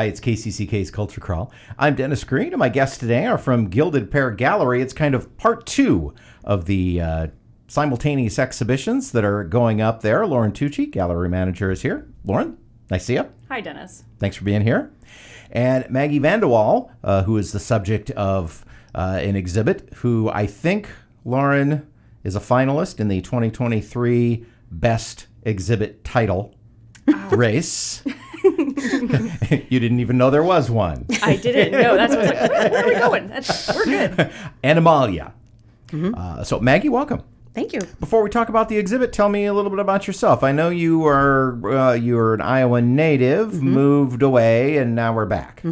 Hi, it's KCCK's Culture Crawl. I'm Dennis Green, and my guests today are from Gilded Pear Gallery. It's kind of part two of the uh, simultaneous exhibitions that are going up there. Lauren Tucci, gallery manager, is here. Lauren, nice to see you. Hi, Dennis. Thanks for being here. And Maggie Vanderwalle, uh, who is the subject of uh, an exhibit, who I think, Lauren, is a finalist in the 2023 Best Exhibit title race. you didn't even know there was one. I didn't know. That's what I was like, where, where are we going? That's, we're good. Animalia. Uh, so, Maggie, welcome. Thank you. Before we talk about the exhibit, tell me a little bit about yourself. I know you are uh, you're an Iowa native, moved away, and now we're back.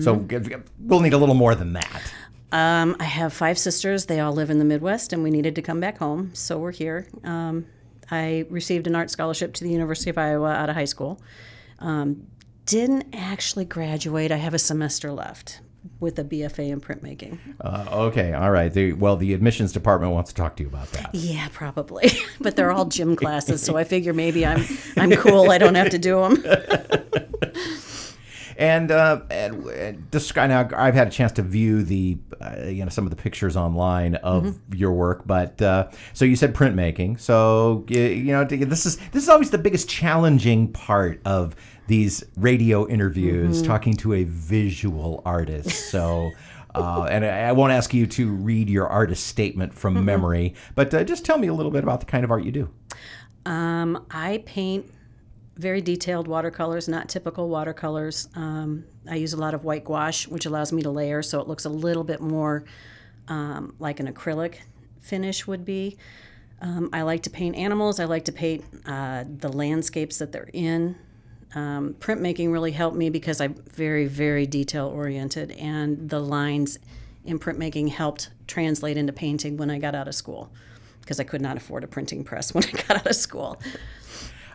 So g- g- we'll need a little more than that. Um, I have five sisters. They all live in the Midwest, and we needed to come back home, so we're here. Um, I received an art scholarship to the University of Iowa out of high school. Um, didn't actually graduate. I have a semester left with a BFA in printmaking. Uh, okay, all right. The, well, the admissions department wants to talk to you about that. Yeah, probably. but they're all gym classes, so I figure maybe I'm I'm cool. I don't have to do them. And, uh, and, kind of, I've had a chance to view the, uh, you know, some of the pictures online of your work. But uh, so you said printmaking. So you know, this is this is always the biggest challenging part of these radio interviews, talking to a visual artist. So. Uh, and I I won't ask you to read your artist statement from memory, but uh, just tell me a little bit about the kind of art you do. Um, I paint very detailed watercolors, not typical watercolors. Um, I use a lot of white gouache, which allows me to layer, so it looks a little bit more um, like an acrylic finish would be. Um, I like to paint animals. I like to paint uh, the landscapes that they're in. Um, printmaking really helped me because I'm very, very detail oriented, and the lines in printmaking helped translate into painting when I got out of school because I could not afford a printing press when I got out of school.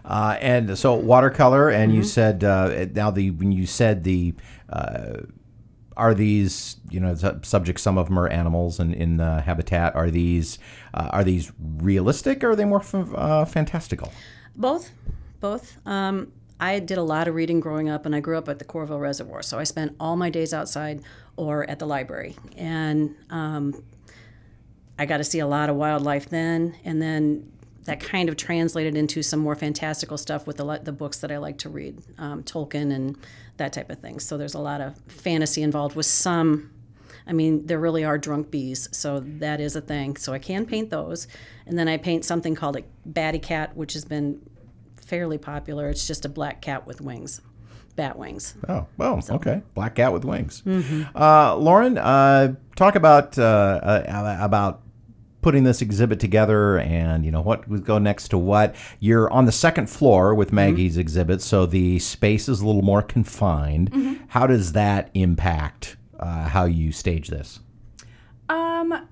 Uh, and so watercolor, and you said uh, now the when you said the uh, are these you know subjects? Some of them are animals and in the habitat. Are these uh, are these realistic or are they more f- uh, fantastical? Both, both. Um, I did a lot of reading growing up, and I grew up at the Coralville Reservoir, so I spent all my days outside or at the library, and um, I got to see a lot of wildlife then, and then that kind of translated into some more fantastical stuff with the the books that I like to read, um, Tolkien and that type of thing. So there's a lot of fantasy involved with some. I mean, there really are drunk bees, so that is a thing. So I can paint those, and then I paint something called a batty cat, which has been fairly popular. It's just a black cat with wings, bat wings. Oh, well, okay. Black cat with wings. Uh, Lauren, uh, talk about uh, uh, about putting this exhibit together and you know what would go next to what. You're on the second floor with Maggie's exhibit, so the space is a little more confined. How does that impact uh, how you stage this? Um,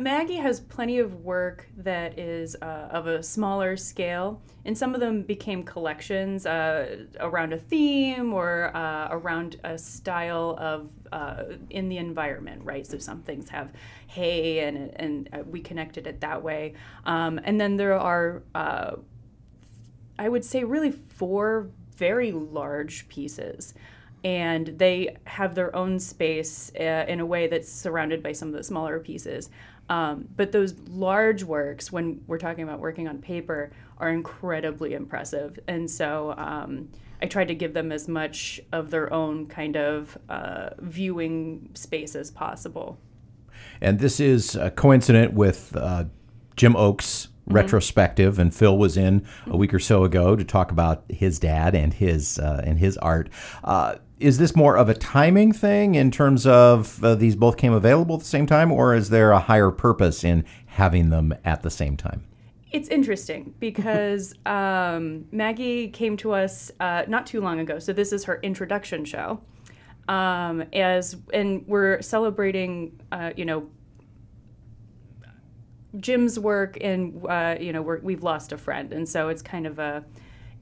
Maggie has plenty of work that is uh, of a smaller scale, and some of them became collections uh, around a theme or uh, around a style of uh, in the environment, right? So some things have hay, and and uh, we connected it that way. Um, and then there are, uh, I would say, really four very large pieces and they have their own space uh, in a way that's surrounded by some of the smaller pieces. Um, but those large works, when we're talking about working on paper, are incredibly impressive. And so um, I tried to give them as much of their own kind of uh, viewing space as possible. And this is uh, coincident with uh, Jim Ochs' retrospective, and Phil was in a week or so ago to talk about his dad and his uh, and his art. Uh, is this more of a timing thing in terms of uh, these both came available at the same time, or is there a higher purpose in having them at the same time? It's interesting because um, Maggie came to us uh, not too long ago. So this is her introduction show, um, as and we're celebrating, uh, you know, Jim's work, and uh, you know we're, we've lost a friend, and so it's kind of a,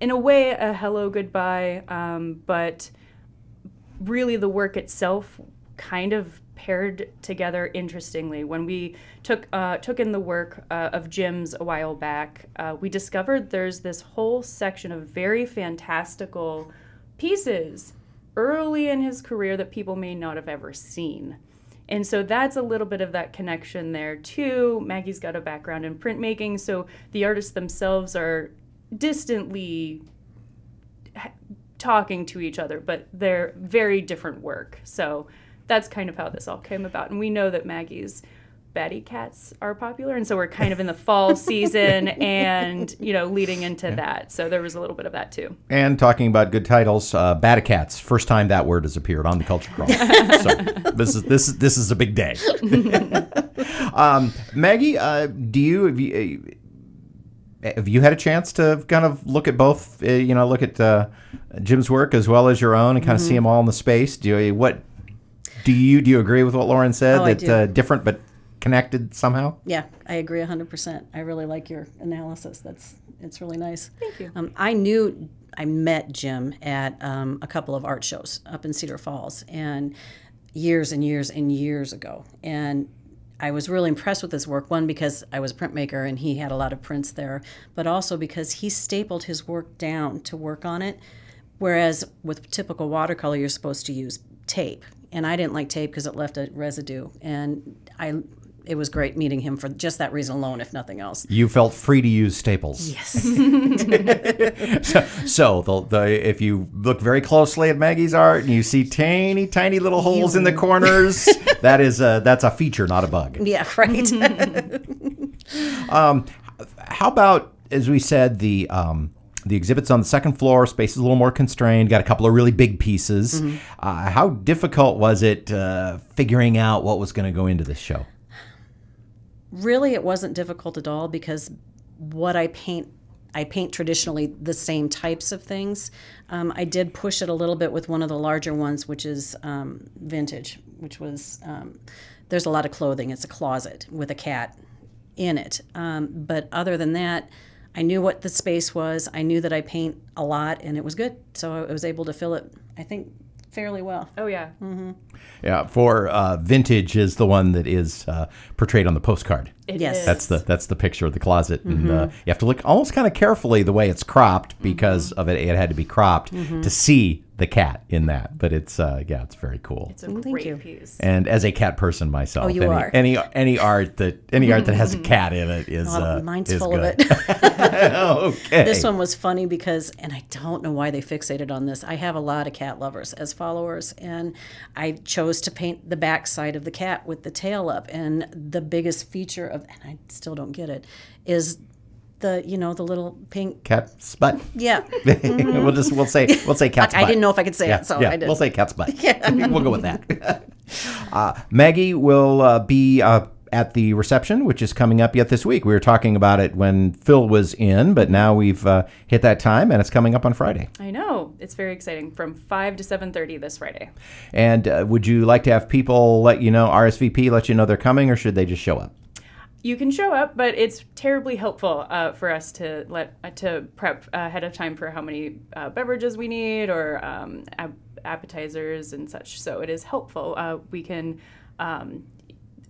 in a way, a hello goodbye, um, but really the work itself kind of paired together interestingly. When we took uh, took in the work uh, of Jim's a while back, uh, we discovered there's this whole section of very fantastical pieces early in his career that people may not have ever seen. And so that's a little bit of that connection there too. Maggie's got a background in printmaking, so the artists themselves are distantly talking to each other, but they're very different work. So that's kind of how this all came about. And we know that Maggie's Batty cats are popular, and so we're kind of in the fall season and you know leading into that. So there was a little bit of that too. And talking about good titles, uh, Cats—first time that word has appeared on the Culture Crawl. so this is this is this is a big day. um, Maggie, uh, do you have, you uh, have you had a chance to kind of look at both? Uh, you know, look at uh, Jim's work as well as your own, and kind of see them all in the space. Do you what? Do you do you agree with what Lauren said Oh, I that do. uh, different but connected somehow? Yeah, I agree 100%. I really like your analysis. That's it's really nice. Thank you. Um, I knew I met Jim at um, a couple of art shows up in Cedar Falls, and years and years and years ago. And I was really impressed with his work. One because I was a printmaker and he had a lot of prints there, but also because he stapled his work down to work on it. Whereas with typical watercolor, you're supposed to use tape, and I didn't like tape because it left a residue. And I, it was great meeting him for just that reason alone, if nothing else. You felt free to use staples. Yes. So the, the if you look very closely at Maggie's art and you see tiny tiny little holes in the corners, that is a, that's a feature, not a bug. yeah. Right. How about as we said the um, the exhibits on the second floor, space is a little more constrained. Got a couple of really big pieces. Uh, how difficult was it uh, figuring out what was going to go into this show? Really it wasn't difficult at all because what I paint I paint traditionally the same types of things. Um, I did push it a little bit with one of the larger ones, which is um, vintage, which was um, there's a lot of clothing. It's a closet with a cat in it. Um, but other than that, I knew what the space was. I knew that I paint a lot, and it was good. So I was able to fill it. I think fairly well. Oh yeah. Yeah, for uh, vintage is the one that is uh, portrayed on the postcard. It Yes. is. That's the that's the picture of the closet, and uh, you have to look almost kind of carefully the way it's cropped because of it. It had to be cropped to see the cat in that. But it's uh, yeah, it's very cool. It's a Thank great you. piece. and as a cat person myself, Oh, you any, are. any any art that any art that has a cat in it is Oh, uh, mine's is full good. of it. okay. This one was funny because, and I don't know why they fixated on this. I have a lot of cat lovers as followers, and I chose to paint the back side of the cat with the tail up. And the biggest feature of, and I still don't get it, is the you know the little pink. cat's butt. Yeah, we'll just we'll say we'll say cat's I butt. didn't know if I could say Yeah, it, so yeah, I did. we'll say cat's butt. we'll go with that. uh, Maggie will uh, be uh, at the reception, which is coming up yet this week. We were talking about it when Phil was in, but now we've uh, hit that time, and it's coming up on Friday. I know. It's very exciting. From five to seven thirty this Friday. And uh, would you like to have people let you know, RSVP, let you know they're coming, or should they just show up? You can show up, but it's terribly helpful uh, for us to let uh, to prep ahead of time for how many uh, beverages we need or um, ap- appetizers and such. So it is helpful. Uh, we can. Um,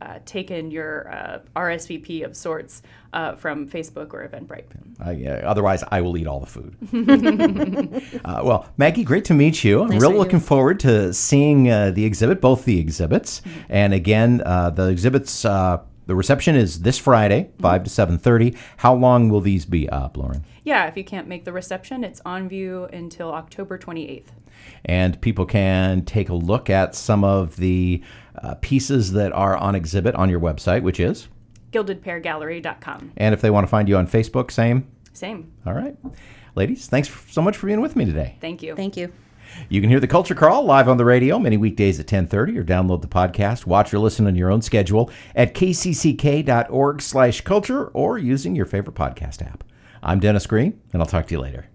uh, take in your uh, RSVP of sorts uh, from Facebook or Eventbrite. Uh, yeah, otherwise, I will eat all the food. uh, well, Maggie, great to meet you. I'm Nice real looking you. forward to seeing uh, the exhibit, both the exhibits. And again, uh, the exhibits, uh, the reception is this Friday, 5 to 7.30. How long will these be up, Lauren? Yeah, if you can't make the reception, it's on view until October 28th. And people can take a look at some of the uh, pieces that are on exhibit on your website, which is, GildedPearGallery.com. and if they want to find you on Facebook, same. Same. All right. Ladies, thanks so much for being with me today. Thank you. thank you. You can hear the Culture Crawl live on the radio many weekdays at 10:30 or download the podcast, watch or listen on your own schedule at kcck.org/culture or using your favorite podcast app. I'm Dennis Green, and I'll talk to you later.